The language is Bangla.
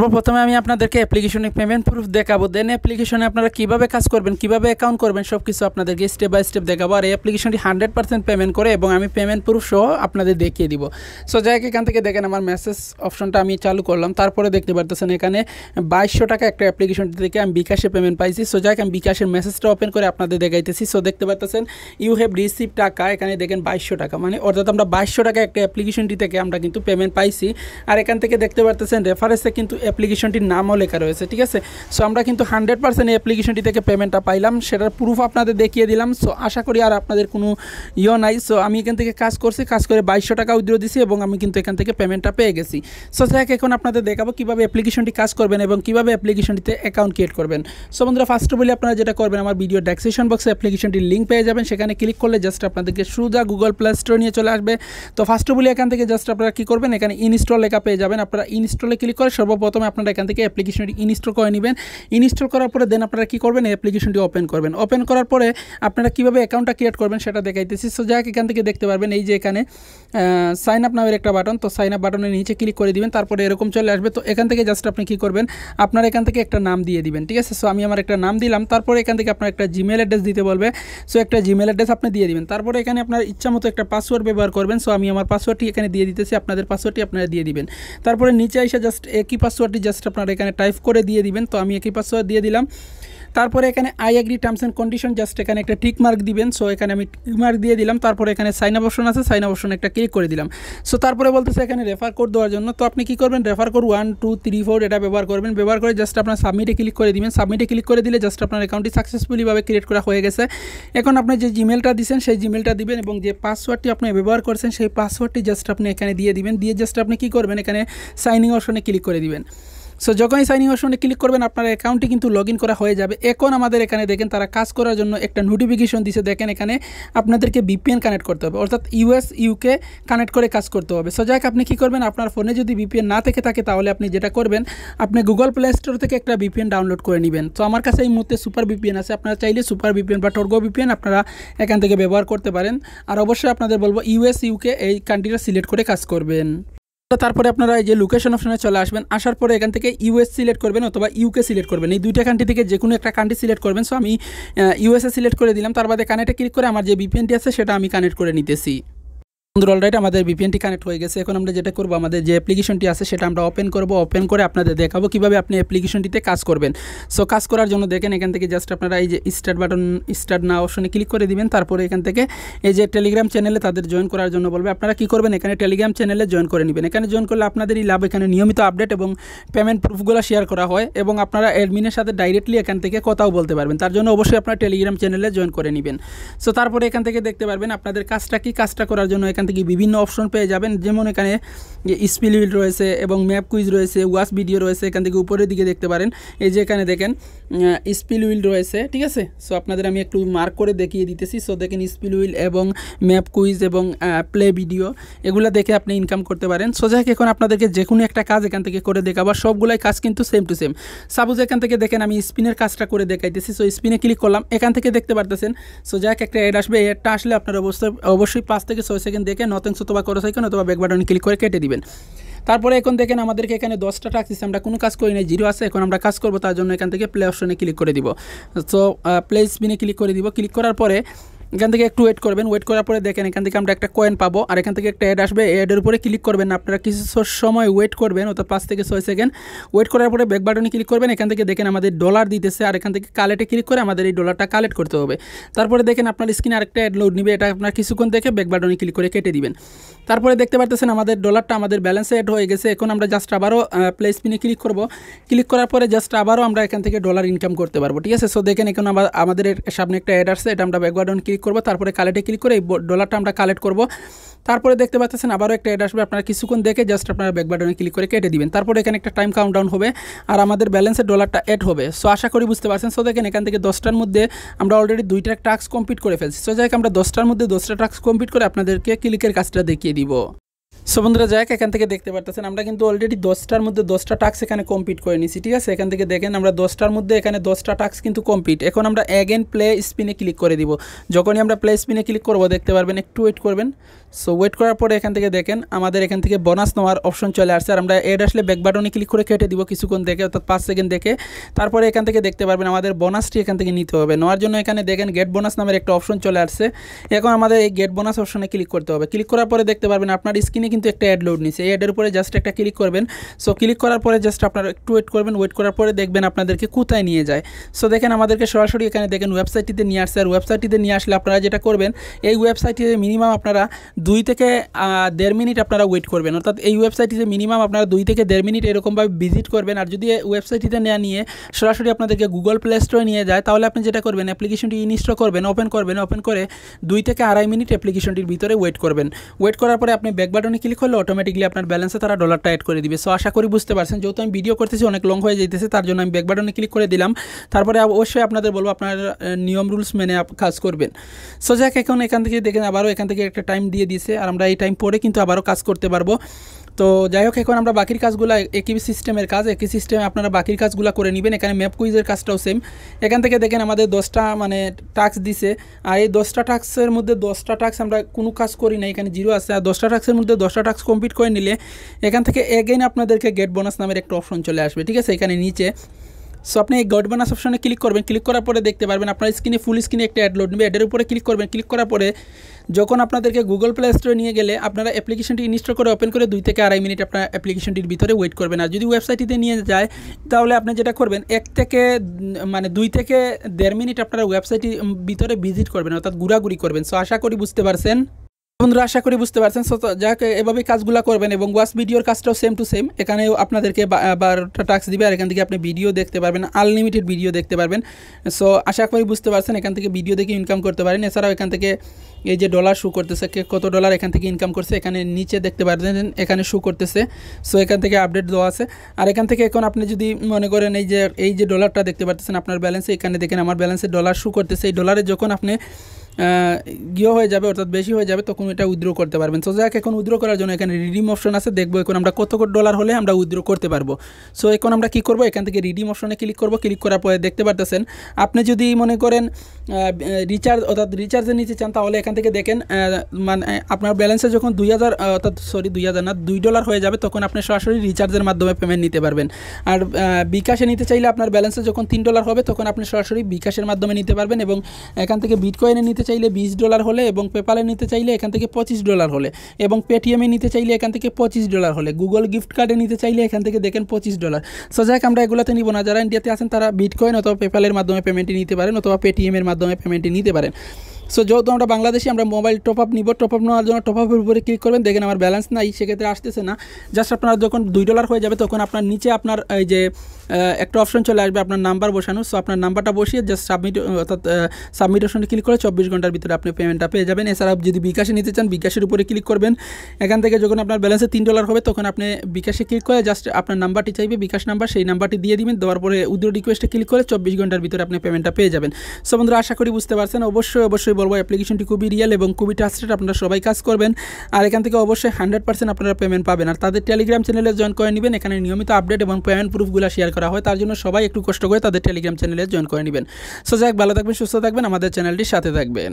সর্বপ্রথমে আমি আপনাদেরকে অ্যাপ্লিকেশনে পেমেন্ট প্রুফ দেখাবো দেন অ্যাপ্লিকেশনে আপনারা কীভাবে কাজ করবেন, কীভাবে অ্যাকাউন্ট করবেন সব কিছু আপনাদেরকে স্টেপ বাই স্টেপ দেখাবো। আর এই অ্যাপ্লিকেশনটি হান্ড্রেড পার্সেন্ট পেমেন্ট করে এবং আমি পেমেন্ট প্রুফ সহ আপনাদের দেখিয়ে দিব। সো যাই এখান থেকে দেখেন আমার মেসেজ অপশনটা আমি চালু করলাম। তারপরে দেখতে পারতেছেন এখানে বাইশশো টাকা একটা অ্যাপ্লিকেশনটি থেকে আমি বিকাশে পেমেন্ট পাইছি। সো যাই আমি বিকাশের মেসেজটা ওপেন করে আপনাদের দেখাইতেছি। সো দেখতে পারতেছেন ইউ হ্যাভ রিসিভ টাকা, এখানে দেখেন বাইশশো টাকা। মানে অর্থাৎ আমরা বাইশশো টাকা একটা অ্যাপ্লিকেশনটি থেকে আমরা কিন্তু পেমেন্ট পাইছি। আর এখান থেকে দেখতে পারতেছেন রেফারেন্সে কিন্তু অ্যাপ্লিকেশনটির নামও লেখা রয়েছে, ঠিক আছে? সো আমরা কিন্তু হান্ড্রেড পার্সেন্ট এই অ্যাপ্লিকেশনটি থেকে পেমেন্টটা পাইলাম। সেটার প্রুফ আপনাদের দেখিয়ে দিলাম। সো আশা করি আর আপনাদের কোনো ইয়ে নাই। সো আমি এখান থেকে কাজ করছি, কাজ করে বাইশশো টাকা উইথড্র দিছি এবং আমি কিন্তু এখান থেকে পেমেন্টটা পেয়ে গেছি। সো যাক, এখন আপনাদের দেখাবো কীভাবে অ্যাপ্লিকেশনটি কাজ করবেন এবং কীভাবে অ্যাপ্লিকেশনটিতে অ্যাকাউন্ট ক্রিয়েট করবেন। সো বন্ধুরা ফার্স্ট বলে আপনারা যেটা করবেন, আমার ভিডিও ডেসক্রিপশন বক্সে অ্যাপ্লিকেশনটির লিঙ্ক পেয়ে যাবেন। সেখানে ক্লিক করলে জাস্ট আপনাদেরকে সুজা গুগল প্লে স্টোর নিয়ে চলে আসবে। তো ফার্স্ট বলে এখান থেকে জাস্ট আপনারা কী করবেন, এখানে ইনস্টল লেখা পেয়ে যাবেন। আপনারা ইনস্টলে ক্লিক করে সর্বপ্রথমে আপনারা এখান থেকে অ্যাপ্লিকেশনটি ইনস্টল করে নেবেন। ইনস্টল করার পরে দেন আপনারা কী করবেন? এই অ্যাপ্লিকেশনটি ওপেন করবেন। ওপেন করার পরে আপনারা কীভাবে অ্যাকাউন্টটা ক্রিয়েট করবেন সেটা দেখাইতেছি। সো যাক, এখান থেকে দেখতে পারবেন এই যে এখানে সাইন আপ নামের একটা বাটন তো সাইন আপ বাটনের নিচে ক্লিক করে দিবেন, তারপরে এরকম চলে আসবে। তো এখান থেকে জাস্ট আপনি কী করবেন? আপনার এখান থেকে একটা নাম দিয়ে দিবেন, ঠিক আছে? সো আমি আমার একটা নাম দিলাম, তারপরে এখান থেকে আপনার একটা জিমেল অ্যাড্রেস দিতে বলবে। সো একটা জিমেল অ্যাড্রেস আপনি দিয়ে দিবেন। তারপরে এখানে আপনার ইচ্ছা মতো একটা পাসওয়ার্ড ব্যবহার করবেন। সো আমি আমার পাসওয়ার্ডটি এখানে দিয়ে দিতেছি, আপনাদের পাসওয়ার্ডটি আপনারা দিয়ে দিবেন। তারপরে নিচে এসে জাস্ট একই পাসওয়ার্ডটি জাস্ট আপনারা এখানে টাইপ করে দিয়ে দিবেন। তো আমি একই পাসওয়ার্ড দিয়ে দিলাম। তারপরে এখানে I agree terms and condition just এখানে একটা টিক মার্ক দিবেন সো এখানে আমি টিক মার্ক দিয়ে দিলাম, তারপরে এখানে সাইন অপশন আছে সাইন অপশন একটা ক্লিক করে দিলাম। সো তারপরে বলতেছে এখানে রেফার কোড দেওয়ার জন্য, তো আপনি কী করবেন? Refer code one two three four এটা ব্যবহার করবেন। ব্যবহার করে জাস্ট আপনার সাবমিটে ক্লিক করে দিবেন। সাবমিটে ক্লিক করে দিলে জাস্ট আপনার অ্যাকাউন্টটি সাকসেসফুলিভাবে ক্রিয়েট করা হয়ে গেছে। এখন আপনি যে জিমেলটা দিচ্ছেন সেই জিমেলটা দিবেন এবং যে পাসওয়ার্ডটি আপনি ব্যবহার করছেন, সেই পাসওয়ার্ডটি জাস্ট আপনি এখানে দিয়ে দিবেন। দিয়ে জাস্ট আপনি কী করবেন? এখানে সাইনিং অপশনে ক্লিক করে দিবেন। সো যখনই সাইনিং অপশনে ক্লিক করবেন, আপনার অ্যাকাউন্টটি কিন্তু লগ ইন করা হয়ে যাবে। এখন আমাদের এখানে দেখেন, তারা কাজ করার জন্য একটা নোটিফিকেশন দিছে। দেখেন এখানে আপনাদেরকে বিপিএন কানেক্ট করতে হবে। অর্থাৎ ইউএস ইউকে কানেক্ট করে কাজ করতে হবে। সো যাক আপনি কী করবেন? আপনার ফোনে যদি বিপিএন না থেকে থাকে, তাহলে আপনি যেটা করবেন, আপনি গুগল প্লে স্টোর থেকে একটা বিপিএন ডাউনলোড করে নেবেন। তো আমার কাছে এই মুহূর্তে সুপার বিপিএন আছে। আপনারা চাইলে সুপার বিপিএন বা টর্গো বিপিএন আপনারা এখান থেকে ব্যবহার করতে পারেন। আর অবশ্যই আপনাদের বলব ইউএস ইউকে এই কান্ট্রিটা সিলেক্ট করে কাজ করবেন। তারপরে আপনারা এই যে লোকেশন অপশনে চলে আসবেন, আসার পরে এখান থেকে ইউএস সিলেক্ট করবেন অথবা ইউকে সিলেক্ট করবেন। এই দুইটা কান্ট্রি থেকে যে কোনো একটা কান্ট্রি সিলেক্ট করবেন। সো আমি ইউএসএ সিলেক্ট করে দিলাম, তার বাদে কানেক্টে ক্লিক করে আমার যে বিপিএনটি আছে, সেটা আমি কানেক্ট করে নিতেছি। বন্ধুরা অলরাইট আমাদের বিপিএনটি কানেক্ট হয়ে গেছে। এখন আমরা যেটা করব, আমাদের যে অ্যাপ্লিকেশনটি আছে, সেটা আমরা ওপেন করব। ওপেন করে আপনাদের দেখাবো কীভাবে আপনি অ্যাপ্লিকেশনটিতে কাজ করবেন। সো কাজ করার জন্য দেখেন, এখান থেকে জাস্ট আপনারা এই যে স্টার্ট বাটন স্টার্ট না অপশনে ক্লিক করে দিবেন। তারপরে এখান থেকে এই যে টেলিগ্রাম চ্যানেলে তাদের জয়েন করার জন্য বলবে। আপনারা কী করবেন? এখানে টেলিগ্রাম চ্যানেলে জয়েন করে নেবেন। এখানে জয়েন করলে আপনাদেরই লাভ এখানে নিয়মিত আপডেট এবং পেমেন্ট প্রুফগুলো শেয়ার করা হয় এবং আপনারা অ্যাডমিনের সাথে ডাইরেক্টলি এখান থেকে কথাও বলতে পারবেন। তার জন্য অবশ্যই আপনারা টেলিগ্রাম চ্যানেলে জয়েন করে নেবেন। সো তারপরে এখান থেকে দেখতে পারবেন আপনাদের কাজটা কি? কাজটা করার জন্য এখান থেকে বিভিন্ন অপশন পেয়ে যাবেন। যেমন এখানে স্পিল উইল রয়েছে এবং ম্যাপ কুইজ রয়েছে ওয়াশ ভিডিও রয়েছে, এখান থেকে উপরের দিকে দেখতে পারেন। এই যে এখানে দেখেন স্পিল উইল রয়েছে, ঠিক আছে? সো আপনাদের আমি একটু মার্ক করে দেখিয়ে দিতেছি। সো দেখেন স্পিল উইল এবং ম্যাপ কুইজ এবং প্লে ভিডিও এগুলো দেখে আপনি ইনকাম করতে পারেন। সো যাক এখন আপনাদেরকে যে কোনো একটা কাজ এখান থেকে করে দেখাবো। সবগুলাই কাজ কিন্তু সেম টু সেম সাপোজ এখান থেকে দেখেন, আমি স্পিনের কাজটা করে দেখাইতেছি। সো স্পিনে ক্লিক করলাম, এখান থেকে দেখতে পারতেছেন। সো যাক একটা অ্যাড আসবে। অ্যাডটা আসলে আপনার অবশ্যই অবশ্যই পাঁচ থেকে ছয় সেকেন্ড দেখে নতেন্স অথবা করো সাইকেন অথবা ব্যাক বাটনে ক্লিক করে কেটে দিবেন। তারপরে এখন দেখেন আমাদেরকে এখানে দশটা টাক্স দিচ্ছে আমরা কোনো কাজ করি না জিরো আছে, এখন আমরা কাজ করব, তার জন্য এখান থেকে প্লে অপশনে ক্লিক করে দিব। সো প্লে স্পিনে ক্লিক করে দিব। ক্লিক করার পরে এখান থেকে একটু ওয়েট করবেন। ওয়েট করার পরে দেখেন, এখান থেকে আমরা একটা কয়েন পাবো। আর এখান থেকে একটা অ্যাড আসবে। অ্যাডের উপরে ক্লিক করবেন। আপনারা কিছু সময় ওয়েট করবেন, অর্থাৎ পাঁচ থেকে ছয় সেকেন্ড ওয়েট করার পরে ব্যাক বাটনে ক্লিক করবেন। এখান থেকে দেখেন আমাদের ডলার দিতেছে। আর এখান থেকে কালেক্টে ক্লিক করে আমাদের এই ডলারটা কালেক্ট করতে হবে। তারপরে দেখেন আপনার স্ক্রিনে আরেকটা অ্যাড লোড নিবে। এটা আপনার কিছুক্ষণ দেখে ব্যাক বাটনে ক্লিক করে কেটে দিবেন। তারপরে দেখতে পারতেছেন আমাদের ডলারটা আমাদের ব্যালেন্সে অ্যাড হয়ে গেছে। এখন আমরা জাস্ট আবারও প্লে স্পিনে ক্লিক করব। ক্লিক করার পরে জাস্ট আবারও আমরা এখান থেকে ডলার ইনকাম করতে পারব। ঠিক আছে? সো দেখেন এখন আমাদের সামনে একটা অ্যাড আসছে। এটা আমরা ব্যাক বাটনে ক্লিক করব, তারপরে কালেক্টে ক্লিক করে এই ডলারটা আমরা কালেক্ট করব। তারপরে দেখতে পাচ্ছেন আবারও একটা অ্যাড আসবে, আপনারা কিছুক্ষণ দেখে জাস্ট আপনারা ব্যাক বাটনে ক্লিক করে কেটে দিবেন। তারপরে এখানে একটা টাইম কাউন্টডাউন হবে আর আমাদের ব্যালেন্সের ডলারটা অ্যাড হবে। সো আশা করি বুঝতে পারছেন। সো দেখেন এখান থেকে দশটার মধ্যে আমরা অলরেডি দুইটা টাস্ক কমপ্লিট করে ফেলছি। সো যাই আমরা দশটার মধ্যে দশটা টাস্ক কমপ্লিট করে আপনাদেরকে ক্লিকের কাজটা দেখিয়ে দিব। সো বন্ধুরা যাক এখান থেকে দেখতে পারতেছেন, আমরা কিন্তু অলরেডি দশটার মধ্যে দশটা টাস্ক এখানে কমপ্লিট করে নিছি, ঠিক আছে? এখান থেকে দেখেন, আমরা দশটার মধ্যে এখানে দশটা টাস্ক কিন্তু কমপ্লিট এখন আমরা অ্যাগেন প্লে স্পিনে ক্লিক করে দিব। যখনই আমরা প্লে স্পিনে ক্লিক করব, দেখতে পারবেন, একটু ওয়েট করবেন। সো ওয়েট করার পরে এখান থেকে দেখেন, আমাদের এখান থেকে বোনাস নেওয়ার অপশন চলে আসছে। আর আমরা এড আসলে ব্যাক বাটনে ক্লিক করে কেটে দিব কিছুক্ষণ দেখে, অর্থাৎ পাঁচ সেকেন্ড দেখে। তারপরে এখান থেকে দেখতে পারবেন, আমাদের বোনাসটি এখান থেকে নিতে হবে। নেওয়ার জন্য এখানে দেখেন গেট বোনাস নামের একটা অপশন চলে আসছে। এখন আমাদের এই গেট বোনাস অপশনে ক্লিক করতে হবে। ক্লিক করার পরে দেখতে পারবেন, আপনার স্ক্রিনে কিন্তু একটা অ্যাড লোড নিচ্ছে এই অ্যাডের উপরে জাস্ট একটা ক্লিক করবেন। সো ক্লিক করার পরে জাস্ট আপনারা একটু ওয়েট করবেন। ওয়েট করার পরে দেখবেন আপনাদেরকে কোথায় নিয়ে যায়। সো দেখেন আমাদেরকে সরাসরি এখানে দেখেন ওয়েবসাইটটিতে নিয়ে আসছে। আর ওয়েবসাইটটিতে নিয়ে আসলে আপনারা যেটা করবেন, এই ওয়েবসাইটটিতে মিনিমাম আপনারা দুই থেকে দেড় মিনিট আপনারা ওয়েট করবেন। অর্থাৎ এই ওয়েবসাইটটিতে মিনিমাম আপনারা দুই থেকে দেড় মিনিট এরকমভাবে ভিজিট করবেন। আর যদি ওয়েবসাইটটিতে নেওয়া নিয়ে সরাসরি আপনাদেরকে গুগল প্লে স্টোরে নিয়ে যায়, তাহলে আপনি যেটা করবেন অ্যাপ্লিকেশনটি ইনস্টল করবেন ওপেন করবেন ওপেন করে দুই থেকে আড়াই মিনিট অ্যাপ্লিকেশনটির ভিতরে ওয়েট করবেন। ওয়েট করার পরে আপনি ব্যাক বাটনে ক্লিক করলে অটোমেটিকলি আপনার ব্যালেন্সে তারা ডলারটা অ্যাড করে দিবে। সো আশা করি বুঝতে পারছেন। যেহেতু আমি ভিডিও করতেছি, অনেক লং হয়ে যেতেছে তার জন্য আমি ব্যাক বাটনে ক্লিক করে দিলাম। তারপরে অবশ্যই আপনাদের বলব, আপনার নিয়ম রুলস মেনে কাজ করবেন। সো যাক, এখন এখান থেকে দেখেন, আবারও এখান থেকে একটা টাইম দিয়ে দিয়েছে। আর আমরা এই টাইম পরে কিন্তু আবারও কাজ করতে পারব। তো যাই হোক, এখন আমরা বাকির কাজগুলো একই সিস্টেমের কাজ, একই সিস্টেমে আপনারা বাকির কাজগুলো করে নেবেন। এখানে ম্যাপ কুইজের কাজটাও সেম এখান থেকে দেখেন আমাদের দশটা মানে টাস্ক দিছে। আর এই দশটা টাক্সের মধ্যে দশটা টাক্স আমরা কোনো কাজ করি না এখানে জিরো আছে। আর দশটা টাক্সের মধ্যে দশটা টাক্স কমপ্লিট করে নিলে, এখান থেকে এগেইন আপনাদেরকে গেট বোনাস নামের একটা অপশন চলে আসবে। ঠিক আছে? এখানে নিচে সো আপনি এই গড বোনাস অপশনে ক্লিক করবেন ক্লিক করার পরে দেখতে পারবেন আপনার স্ক্রিনে ফুল স্ক্রিনে একটা অ্যাড লোড নেবে। অ্যাডের উপরে ক্লিক করবেন ক্লিক করার পরে যখন আপনাদেরকে গুগল প্লে স্টোরে নিয়ে গেলে আপনারা অ্যাপ্লিকেশনটি ইনস্টল করে ওপেন করে দুই থেকে আড়াই মিনিট আপনার অ্যাপ্লিকেশনটির ভিতরে ওয়েট করবেন। আর যদি ওয়েবসাইটটিতে নিয়ে যায়, তাহলে আপনি যেটা করবেন, এক থেকে মানে দুই থেকে দেড় মিনিট আপনারা ওয়েবসাইটের ভিতরে ভিজিট করবেন, অর্থাৎ ঘোরাঘুরি করবেন। সো আশা করি বুঝতে পারছেন। বন্ধুরা, আশা করি বুঝতে পারছেন। যাক এভাবে কাজগুলো করবেন এবং ওয়াস ভিডিওর কাজটাও সেম টু সেম এখানেও আপনাদেরকে বারোটা টাক্স দিবে, আর এখান থেকে আপনি ভিডিও দেখতে পারবেন আনলিমিটেড ভিডিও দেখতে পারবেন। সো, আশা করি বুঝতে পারছেন, এখান থেকে ভিডিও দেখে ইনকাম করতে পারেন। এছাড়াও এখান থেকে এই যে ডলার শু করতেছে কত ডলার এখান থেকে ইনকাম করছে, এখানে নিচে দেখতে পারছেন এখানে শু করতেছে। সো, এখান থেকে আপডেট দেওয়া আছে। আর এখান থেকে এখন আপনি যদি মনে করেন এই যে এই যে ডলারটা দেখতে পাচ্ছেন আপনার ব্যালেন্সে এখানে দেখেন আমার ব্যালেন্সে ডলার শু করতেছে। এই ডলারে যখন আপনি গিয়ে হয়ে যাবে, অর্থাৎ বেশি হয়ে যাবে, তখন এটা উইথড্র করতে পারবেন। সো যাক, এখন উইথড্র করার জন্য এখানে রিডিম অপশন আছে। দেখব এখন আমরা কত ডলার হলে আমরা উইথড্র করতে পারব। সো এখন আমরা কী করব? এখান থেকে রিডিম অপশনে ক্লিক করব। ক্লিক করার পরে দেখতে পারতেছেন, আপনি যদি মনে করেন রিচার্জ অর্থাৎ রিচার্জে নিতে চান, তাহলে এখান থেকে দেখেন মানে আপনার ব্যালেন্সে যখন দুই হাজার অর্থাৎ সরি দুই হাজার না, দুই ডলার হয়ে যাবে, তখন আপনি সরাসরি রিচার্জের মাধ্যমে পেমেন্ট নিতে পারবেন। আর বিকাশে নিতে চাইলে আপনার ব্যালেন্সে যখন তিন ডলার হবে, তখন আপনি সরাসরি বিকাশের মাধ্যমে নিতে পারবেন এবং এখান থেকে বিটকয়েনে নিতে চাইলে বিশ ডলার হলে এবং পেপালে নিতে চাইলে এখান থেকে পঁচিশ ডলার হলে এবং পেটিএমে নিতে চাইলে এখান থেকে পঁচিশ ডলার হলে গুগল গিফট কার্ডে নিতে চাইলে এখান থেকে দেখেন পঁচিশ ডলার। সো যাক আমরা এগুলোতে নিব না। যারা ইন্ডিয়াতে আছেন, তারা বিটকয়েন অথবা পেপালের মাধ্যমে পেমেন্টটি নিতে পারেন অথবা পেটিএমের মাধ্যমে পেমেন্টটি নিতে পারেন। সো যেহেতু আমরা বাংলাদেশে, আমরা মোবাইল টপ আপ নিব টপ আপ নেওয়ার জন্য টপ আপের উপরে ক্লিক করবেন। দেখেন আমার ব্যালেন্স নাই, সেক্ষেত্রে আসতেছে না। জাস্ট আপনার যখন দুই ডলার হয়ে যাবে, তখন আপনার নিচে আপনার, এই যে একটা অপশন চলে আসবে, আপনার নাম্বার বসানো। সো আপনার নাম্বারটা বসিয়ে জাস্ট সাবমিট অর্থাৎ সাবমিট অপশনে ক্লিক করে চব্বিশ ঘণ্টার ভিতরে আপনি পেমেন্টটা পেয়ে যাবেন। এছাড়া যদি বিকাশে নিতে চান, বিকাশের উপরে ক্লিক করবেন। এখান থেকে যখন আপনার ব্যালেন্সে তিন ডলার হবে, তখন আপনি বিকাশে ক্লিক করে জাস্ট আপনার নাম্বারটি চাইবে, বিকাশ নাম্বার সেই নাম্বারটি দিয়ে দিবেন। দেওয়ার পরে উদ্র রিকোয়েস্টে ক্লিক করে চব্বিশ ঘণ্টার ভিতরে আপনি পেমেন্টটা পেয়ে যাবেন। সো বন্ধুরা, আশা করি বুঝতে পারছেন। অবশ্যই অবশ্যই বলব অ্যাপ্লিকেশনটি খুবই রিয়েল এবং খুবই ট্রাস্টেড আপনারা সবাই কাজ করবেন। আর এখান থেকে অবশ্যই হান্ড্রেড পার্সেন্ট আপনারা পেমেন্ট পাবেন। আর তাদের টেলিগ্রাম চ্যানেলে জয়েন করে নেবেন। এখানে নিয়মিত আপডেট এবং পেমেন্ট প্রুফগুলো শেয়ার করা হয়। তার জন্য সবাই একটু কষ্ট করে তাদের টেলিগ্রাম চ্যানেলে জয়েন করে নেবেন। সো যাক, ভালো থাকবেন, সুস্থ থাকবেন। আমাদের চ্যানেলটির সাথে থাকবেন।